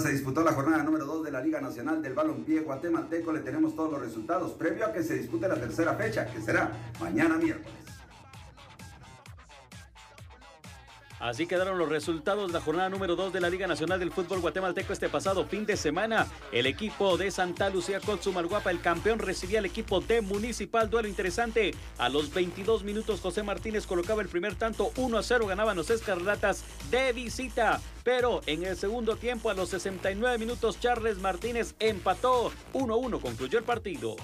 Se disputó la jornada número 2 de la Liga Nacional del Balompié Guatemalteco. Le tenemos todos los resultados previo a que se dispute la tercera fecha, que será mañana miércoles. Así quedaron los resultados de la jornada número 2 de la Liga Nacional del Fútbol Guatemalteco este pasado fin de semana. El equipo de Santa Lucía Cotzumalguapa, el campeón, recibía al equipo de Municipal. Duelo interesante. A los 22 minutos, José Martínez colocaba el primer tanto. 1 a 0 ganaban los Escarlatas de visita. Pero en el segundo tiempo, a los 69 minutos, Charles Martínez empató. 1 a 1 concluyó el partido.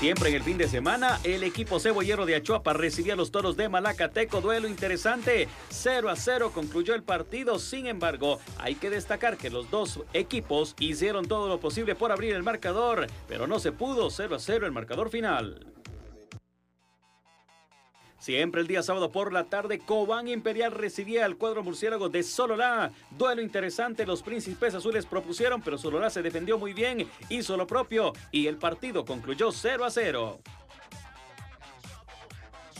Siempre en el fin de semana, el equipo cebollero de Achuapa recibía a los toros de Malacateco. Duelo interesante. 0 a 0 concluyó el partido. Sin embargo, hay que destacar que los dos equipos hicieron todo lo posible por abrir el marcador, pero no se pudo. 0 a 0 el marcador final. Siempre el día sábado por la tarde, Cobán Imperial recibía al cuadro murciélago de Sololá. Duelo interesante, los príncipes azules propusieron, pero Sololá se defendió muy bien, hizo lo propio y el partido concluyó 0 a 0.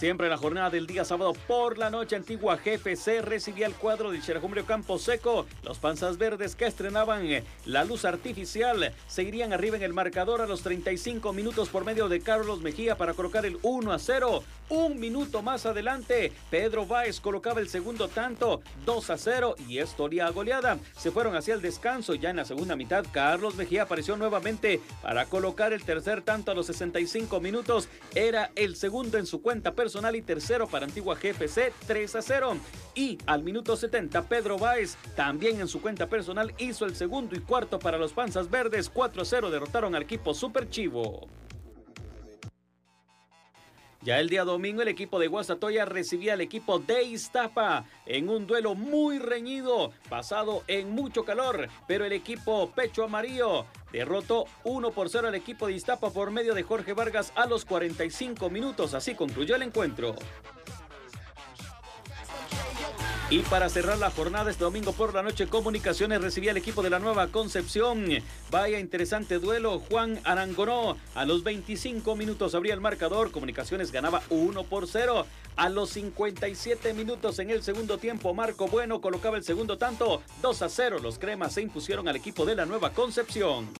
Siempre la jornada del día sábado por la noche, Antigua GFC recibía el cuadro del Xerajumbrio Campo Seco. Los panzas verdes que estrenaban eh, la luz artificial seguirían arriba en el marcador a los 35 minutos por medio de Carlos Mejía para colocar el 1 a 0. Un minuto más adelante, Pedro Báez colocaba el segundo tanto, 2 a 0 y esto olía goleada. Se fueron hacia el descanso. Ya en la segunda mitad, Carlos Mejía apareció nuevamente para colocar el tercer tanto a los 65 minutos. Era el segundo en su cuenta personal personal y tercero para Antigua GFC 3 a 0. Y al minuto 70 Pedro Báez también en su cuenta personal hizo el segundo y cuarto para los Panzas Verdes 4 a 0 derrotaron al equipo Super Chivo. Ya el día domingo el equipo de Guastatoya recibía al equipo de Iztapa en un duelo muy reñido, pasado en mucho calor, pero el equipo Pecho Amarillo derrotó 1 por 0 al equipo de Iztapa por medio de Jorge Vargas a los 45 minutos. Así concluyó el encuentro. Y para cerrar la jornada este domingo por la noche, Comunicaciones recibía el equipo de la Nueva Concepción. Vaya interesante duelo. Juan Arangonó a los 25 minutos abría el marcador. Comunicaciones ganaba 1 por 0. A los 57 minutos en el segundo tiempo, Marco Bueno colocaba el segundo tanto. 2 a 0. Los cremas se impusieron al equipo de la Nueva Concepción.